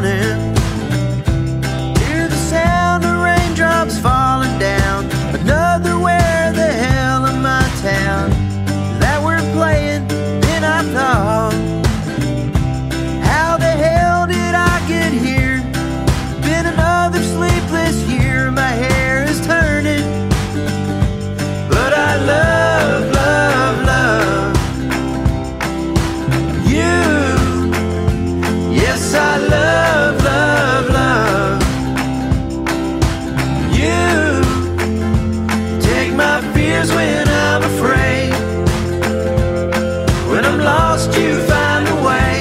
morning. my fears when I'm afraid. When I'm lost, you find a way.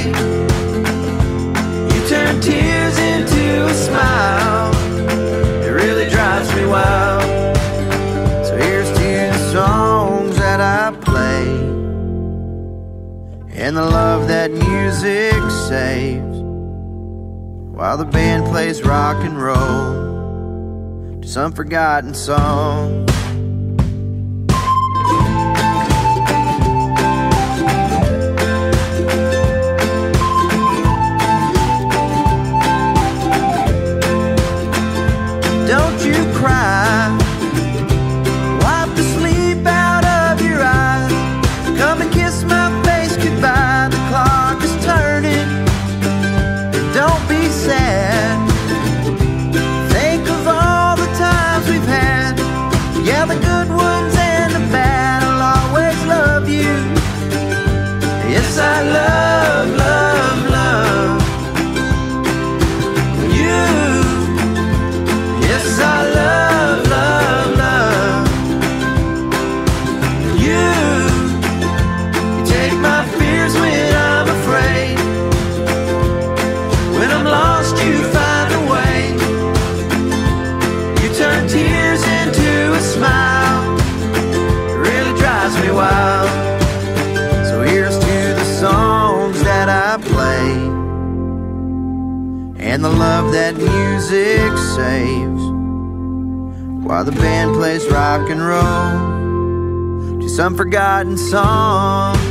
You turn tears into a smile. It really drives me wild. So here's two songs that I play and the love that music saves. While the band plays rock and roll to some forgotten song. and the love that music saves. While the band plays rock and roll to some forgotten song.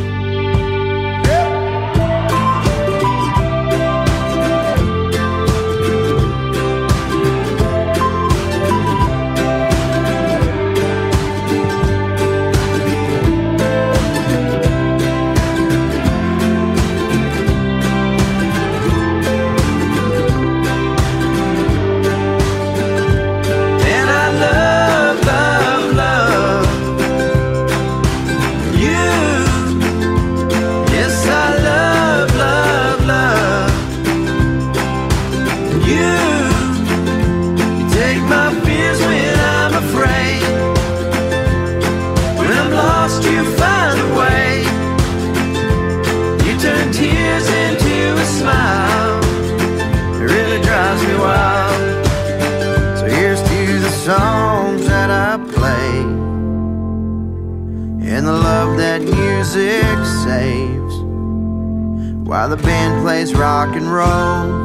And the love that music saves while the band plays rock and roll.